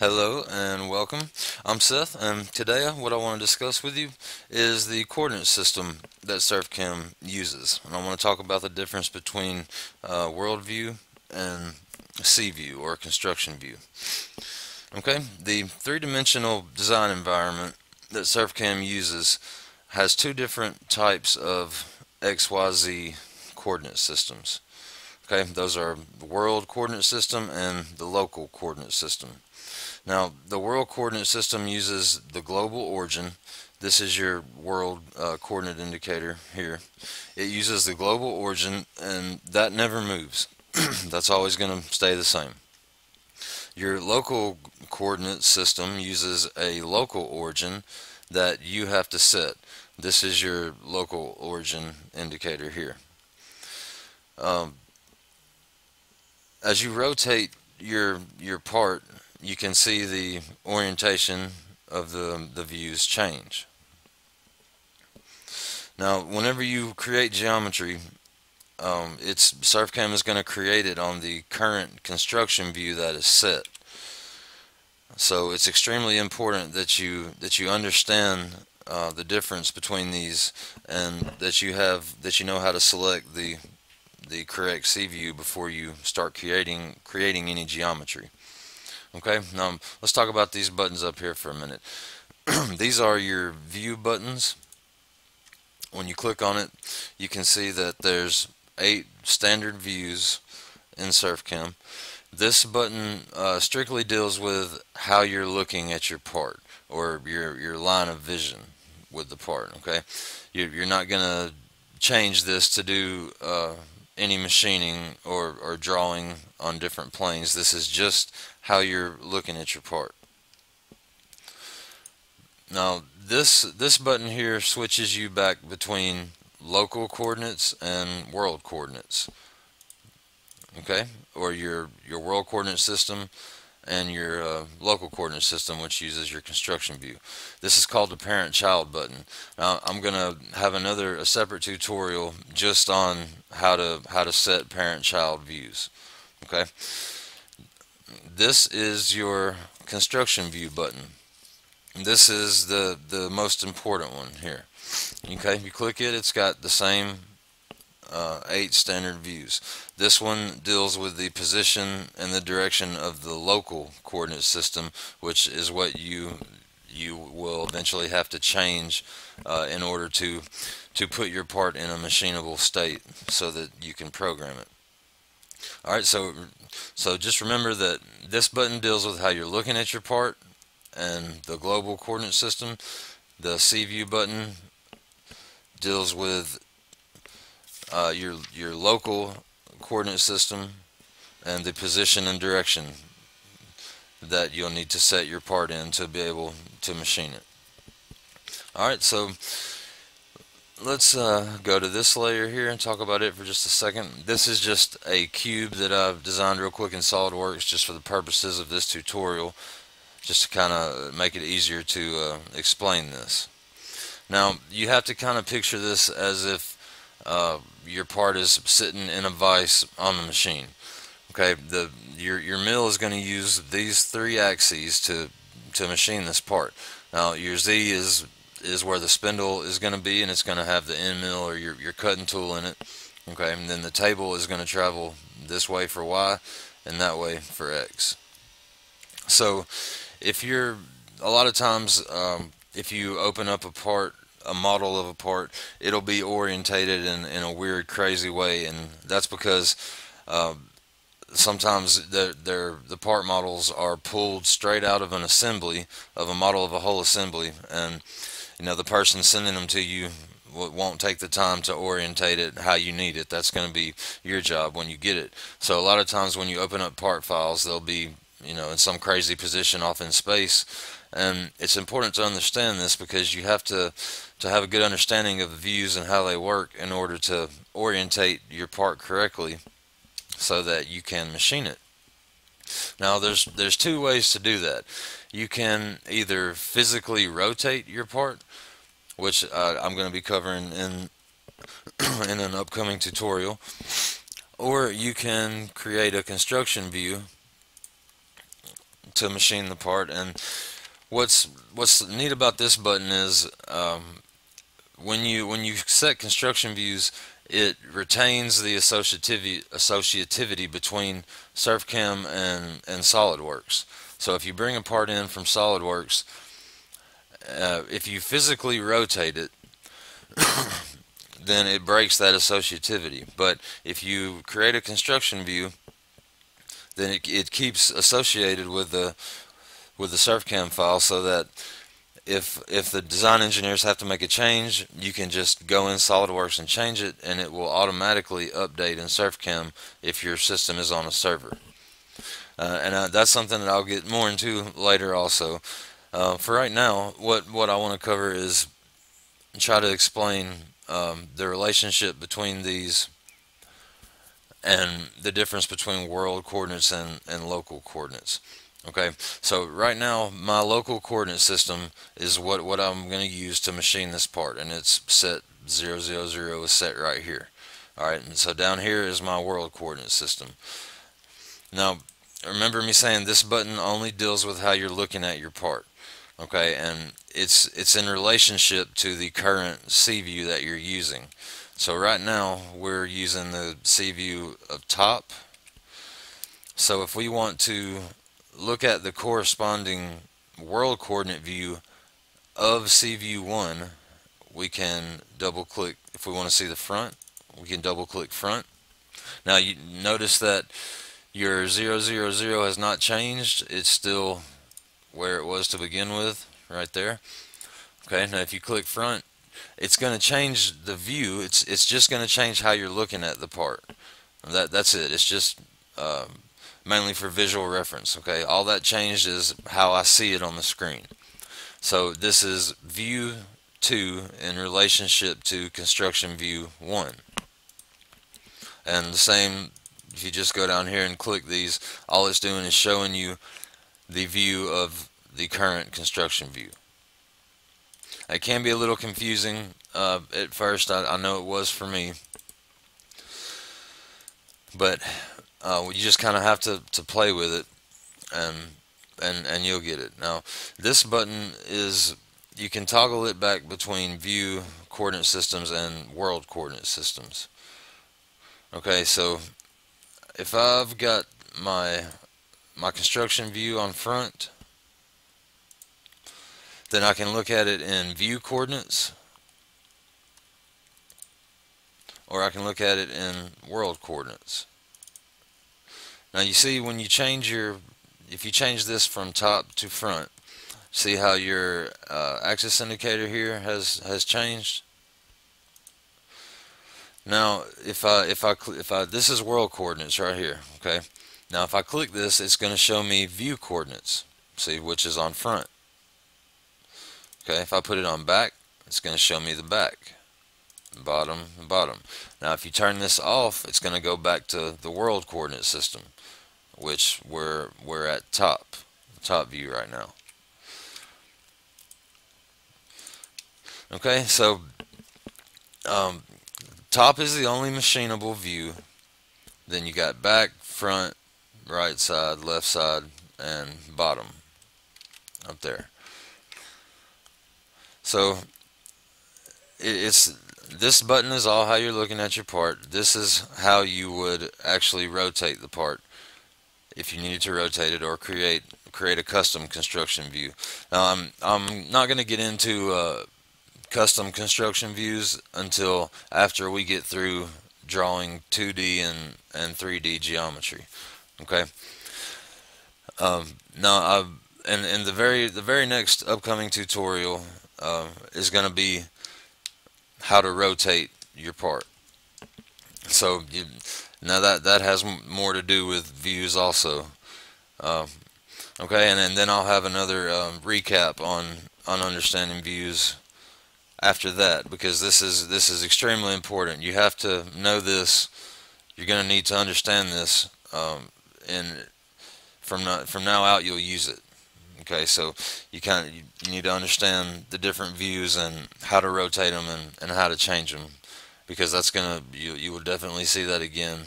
Hello and welcome. I'm Seth and today what I want to discuss with you is the coordinate system that SurfCam uses. And I want to talk about the difference between uh, world view and C view or construction view. Okay, the three-dimensional design environment that SurfCam uses has two different types of XYZ coordinate systems. Okay, those are the world coordinate system and the local coordinate system. Now, the world coordinate system uses the global origin. This is your world uh, coordinate indicator here. It uses the global origin, and that never moves. That's always going to stay the same. Your local coordinate system uses a local origin that you have to set. This is your local origin indicator here. Um, as you rotate your your part you can see the orientation of the, the views change. Now, whenever you create geometry, um, it's SurfCam is going to create it on the current construction view that is set. So it's extremely important that you that you understand uh, the difference between these and that you have that you know how to select the the correct C view before you start creating creating any geometry. Okay, now let's talk about these buttons up here for a minute. these are your view buttons. When you click on it, you can see that there's eight standard views in SurfCam. This button uh, strictly deals with how you're looking at your part or your your line of vision with the part. Okay, you're, you're not going to change this to do uh, any machining or, or drawing on different planes. This is just how you're looking at your part. Now this this button here switches you back between local coordinates and world coordinates. Okay, or your your world coordinate system and your uh, local coordinate system which uses your construction view. This is called the parent-child button. Now I'm going to have another a separate tutorial just on how to how to set parent-child views. Okay. This is your construction view button. This is the the most important one here. Okay, you click it, it's got the same uh, eight standard views. This one deals with the position and the direction of the local coordinate system, which is what you you will eventually have to change uh, in order to to put your part in a machinable state so that you can program it. Alright, so so just remember that this button deals with how you're looking at your part and the global coordinate system. The C view button deals with uh, your your local coordinate system and the position and direction that you'll need to set your part in to be able to machine it. Alright, so let's uh, go to this layer here and talk about it for just a second. This is just a cube that I've designed real quick in SOLIDWORKS just for the purposes of this tutorial, just to kind of make it easier to uh, explain this. Now, you have to kind of picture this as if uh, your part is sitting in a vise on the machine. Okay, the your your mill is going to use these three axes to to machine this part. Now your Z is is where the spindle is going to be, and it's going to have the end mill or your your cutting tool in it. Okay, and then the table is going to travel this way for Y, and that way for X. So, if you're a lot of times um, if you open up a part a model of a part, it'll be orientated in, in a weird, crazy way, and that's because uh, sometimes the the part models are pulled straight out of an assembly of a model of a whole assembly, and you know the person sending them to you won't take the time to orientate it how you need it. That's going to be your job when you get it. So a lot of times when you open up part files, they'll be you know in some crazy position off in space and it's important to understand this because you have to to have a good understanding of the views and how they work in order to orientate your part correctly so that you can machine it. Now there's there's two ways to do that. You can either physically rotate your part, which uh, I'm going to be covering in in an upcoming tutorial, or you can create a construction view to machine the part and what's what's neat about this button is um, when you when you set construction views it retains the associativity associativity between SurfCam and and SolidWorks. So if you bring a part in from SolidWorks uh, if you physically rotate it then it breaks that associativity. But if you create a construction view then it, it keeps associated with the with the SurfCam file so that if if the design engineers have to make a change, you can just go in SolidWorks and change it, and it will automatically update in SurfCam if your system is on a server. Uh, and uh, that's something that I'll get more into later also. Uh, for right now, what, what I want to cover is try to explain um, the relationship between these and the difference between world coordinates and, and local coordinates. Okay, so right now my local coordinate system is what, what I'm going to use to machine this part and it's set 000 is set right here. Alright, and so down here is my world coordinate system. Now remember me saying this button only deals with how you're looking at your part. Okay, and it's it's in relationship to the current C view that you're using. So right now we're using the C view of top. So if we want to look at the corresponding world coordinate view of CView1, we can double click, if we want to see the front, we can double click front. Now you notice that your 000 has not changed, it's still where it was to begin with, right there. Okay, now if you click front, it's going to change the view, it's, it's just going to change how you're looking at the part. That, that's it, it's just um, mainly for visual reference. Okay, all that changed is how I see it on the screen. So this is view 2 in relationship to construction view 1. And the same, if you just go down here and click these, all it's doing is showing you the view of the current construction view. It can be a little confusing uh, at first, I, I know it was for me. But uh, you just kind of have to, to play with it and and and you'll get it. Now this button is you can toggle it back between view coordinate systems and world coordinate systems. Okay so if I've got my my construction view on front then I can look at it in view coordinates or I can look at it in world coordinates now you see when you change your, if you change this from top to front, see how your uh, axis indicator here has has changed. Now if I if I if I this is world coordinates right here, okay. Now if I click this, it's going to show me view coordinates. See which is on front. Okay, if I put it on back, it's going to show me the back bottom, bottom. Now if you turn this off, it's going to go back to the world coordinate system, which we're, we're at top, top view right now. Okay, so um, top is the only machinable view. Then you got back, front, right side, left side, and bottom up there. So it's this button is all how you're looking at your part. This is how you would actually rotate the part if you needed to rotate it or create create a custom construction view. Now I'm I'm not going to get into uh, custom construction views until after we get through drawing 2D and and 3D geometry. Okay. Um, now I and in the very the very next upcoming tutorial uh, is going to be how to rotate your part. So you, now that that has more to do with views also. Uh, okay, and, and, then I'll have another um, recap on on understanding views after that because this is this is extremely important. You have to know this. You're going to need to understand this, um, and from now, from now out you'll use it. Okay, so you kind of you, need to understand the different views and how to rotate them and, and how to change them because that's gonna you you will definitely see that again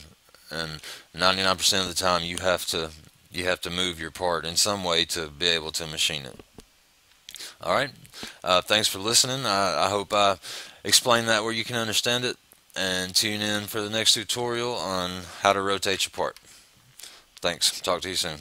and 99% of the time you have to you have to move your part in some way to be able to machine it. All right. Uh, thanks for listening. I, I hope I explained that where you can understand it and tune in for the next tutorial on how to rotate your part. Thanks. Talk to you soon.